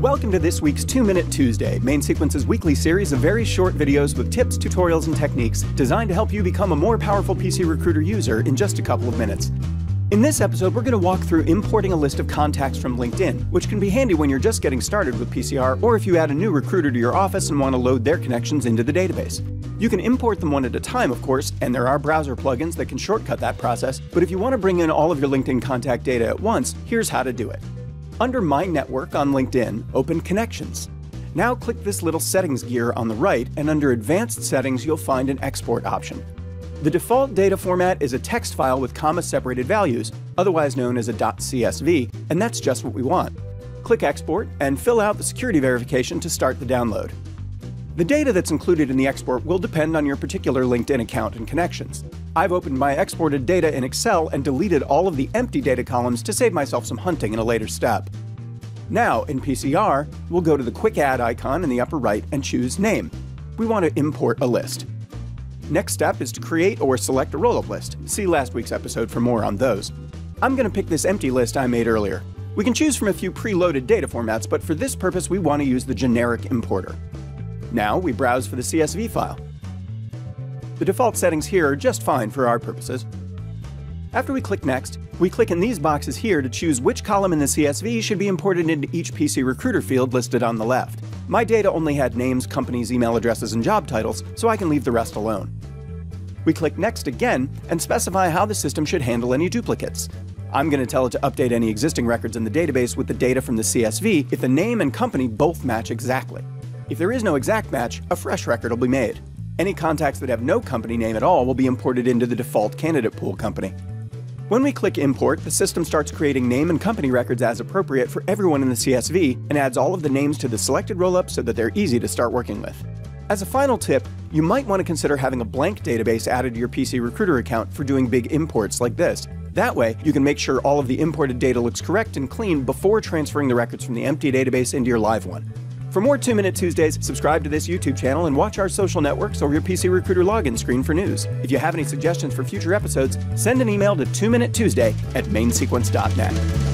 Welcome to this week's 2 Minute Tuesday, Main Sequence's weekly series of very short videos with tips, tutorials, and techniques designed to help you become a more powerful PC Recruiter user in just a couple of minutes. In this episode, we're going to walk through importing a list of contacts from LinkedIn, which can be handy when you're just getting started with PCR or if you add a new recruiter to your office and want to load their connections into the database. You can import them one at a time, of course, and there are browser plugins that can shortcut that process, but if you want to bring in all of your LinkedIn contact data at once, here's how to do it. Under My Network on LinkedIn, open Connections. Now click this little settings gear on the right, and under Advanced Settings, you'll find an export option. The default data format is a text file with comma-separated values, otherwise known as a .csv, and that's just what we want. Click Export and fill out the security verification to start the download. The data that's included in the export will depend on your particular LinkedIn account and connections. I've opened my exported data in Excel and deleted all of the empty data columns to save myself some hunting in a later step. Now, in PCR, we'll go to the Quick Add icon in the upper right and choose Name. We want to import a list. Next step is to create or select a rollup list. See last week's episode for more on those. I'm going to pick this empty list I made earlier. We can choose from a few preloaded data formats, but for this purpose we want to use the generic importer. Now we browse for the CSV file. The default settings here are just fine for our purposes. After we click Next, we click in these boxes here to choose which column in the CSV should be imported into each PC Recruiter field listed on the left. My data only had names, companies, email addresses, and job titles, so I can leave the rest alone. We click Next again and specify how the system should handle any duplicates. I'm going to tell it to update any existing records in the database with the data from the CSV if the name and company both match exactly. If there is no exact match, a fresh record will be made. Any contacts that have no company name at all will be imported into the default candidate pool company. When we click Import, the system starts creating name and company records as appropriate for everyone in the CSV and adds all of the names to the selected rollup so that they're easy to start working with. As a final tip, you might want to consider having a blank database added to your PC Recruiter account for doing big imports like this. That way, you can make sure all of the imported data looks correct and clean before transferring the records from the empty database into your live one. For more 2 Minute Tuesdays, subscribe to this YouTube channel and watch our social networks or your PC Recruiter login screen for news. If you have any suggestions for future episodes, send an email to 2 Minute Tuesday at mainsequence.net.